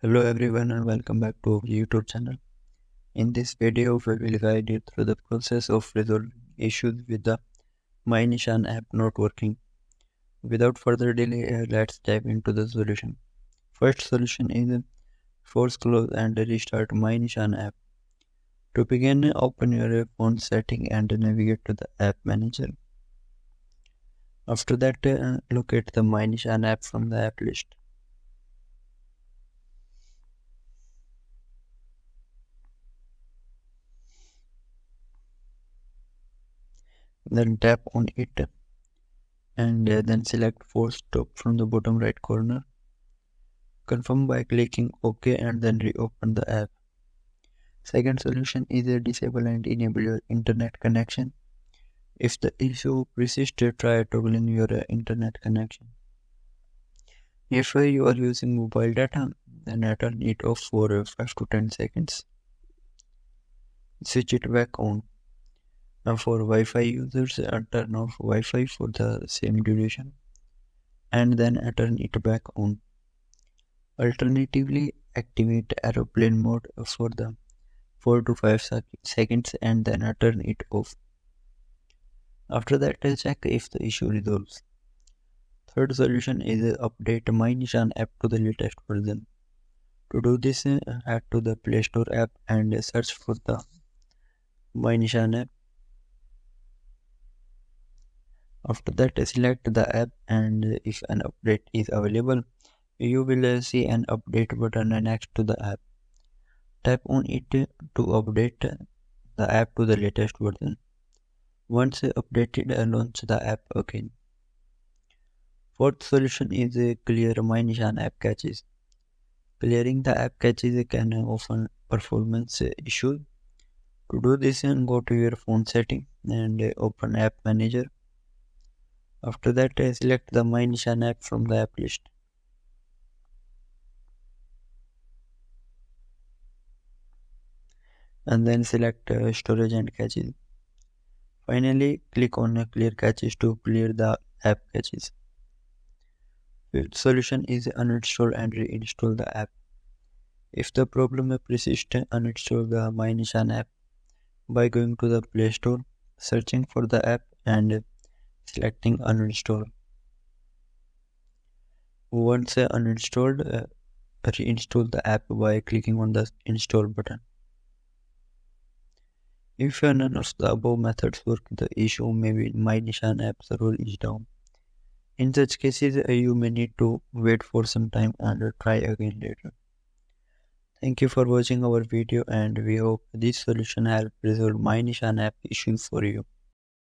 Hello everyone and welcome back to our YouTube channel. In this video, we will guide you through the process of resolving issues with the MyNISSAN app not working. Without further delay, let's dive into the solution. First solution is force close and restart MyNISSAN app. To begin, open your phone setting and navigate to the app manager. After that, uh, locate the MyNISSAN app from the app list. Then tap on it and uh, then select force stop from the bottom right corner. Confirm by clicking ok and then reopen the app. Second solution is disable and enable your internet connection. If the issue persists try toggling your uh, internet connection. If uh, you are using mobile data then turn it off for uh, 5 to 10 seconds. Switch it back on now for Wi-Fi users, uh, turn off Wi-Fi for the same duration and then uh, turn it back on. Alternatively, activate aeroplane mode for the 4 to 5 sec seconds and then uh, turn it off. After that, check if the issue resolves. Third solution is update My MyNISSAN app to the latest version. To do this, head to the Play Store app and search for the My MyNISSAN app after that select the app and if an update is available you will see an update button next to the app. Tap on it to update the app to the latest version. Once updated launch the app again. Fourth solution is clear MyNISSAN app caches clearing the app caches can often performance issues. To do this go to your phone setting and open app manager after that, I select the MyNISSAN app from the app list. And then select uh, storage and caches. Finally, click on clear caches to clear the app caches. The solution is uninstall and reinstall the app. If the problem persists, uninstall the MyNISSAN app by going to the Play Store, searching for the app and selecting uninstall. Once uh, uninstalled uh, reinstall the app by clicking on the install button. If none of the above methods work the issue may be MyNISSAN app. Server is down. In such cases uh, you may need to wait for some time and try again later. Thank you for watching our video and we hope this solution helped resolve MyNISSAN app issues for you.